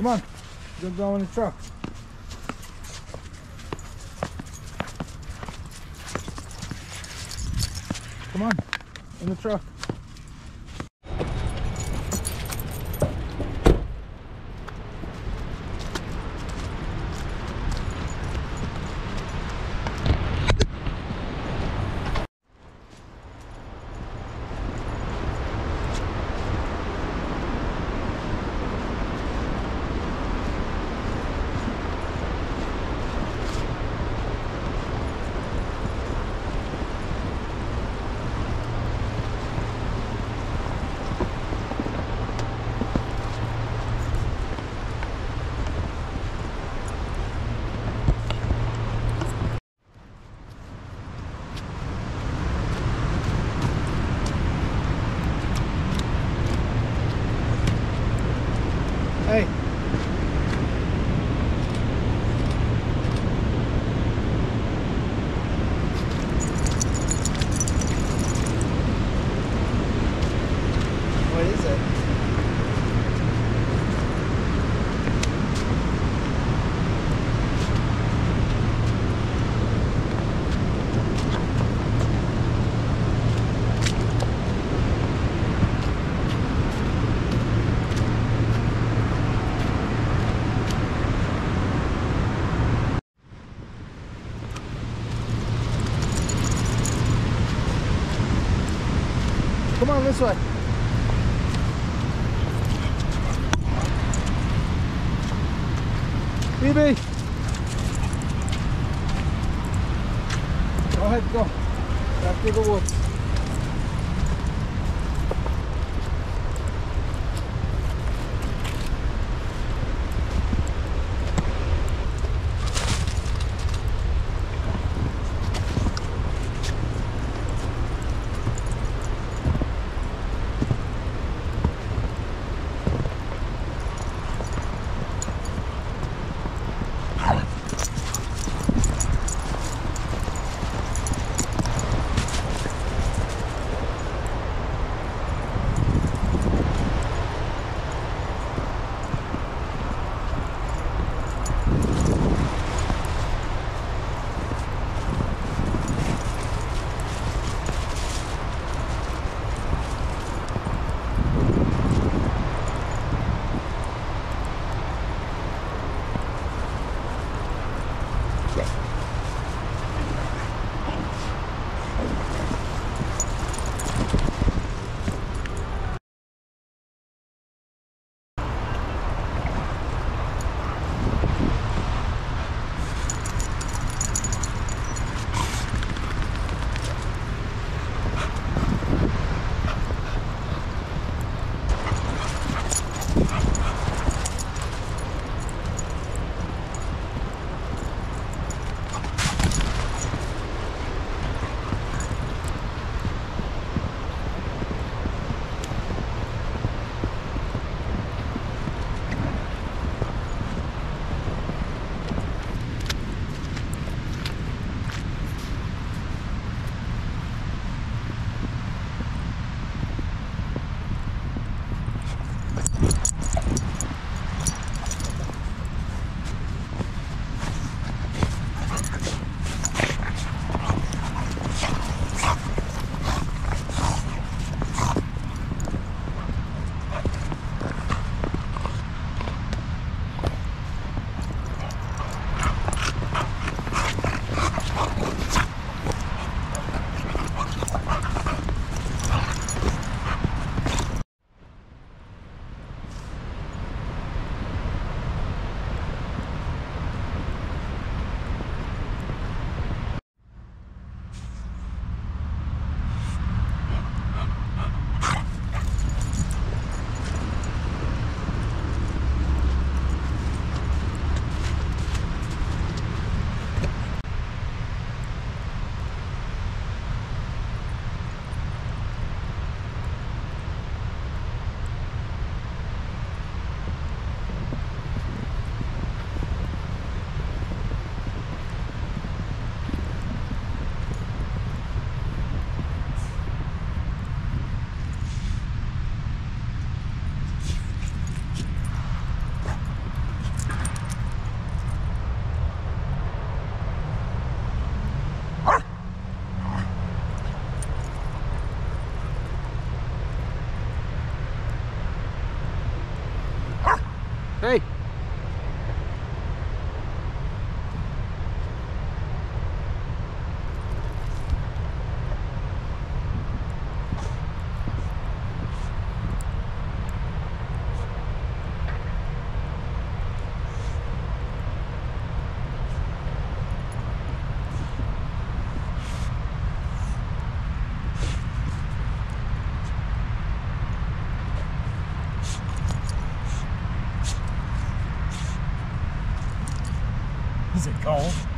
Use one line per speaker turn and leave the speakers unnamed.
Come on. Go in the truck. Come on. In the truck. Hey. What is it? Come on this way. BB. Go ahead, go. Back to the woods. Bye.
Is it cold?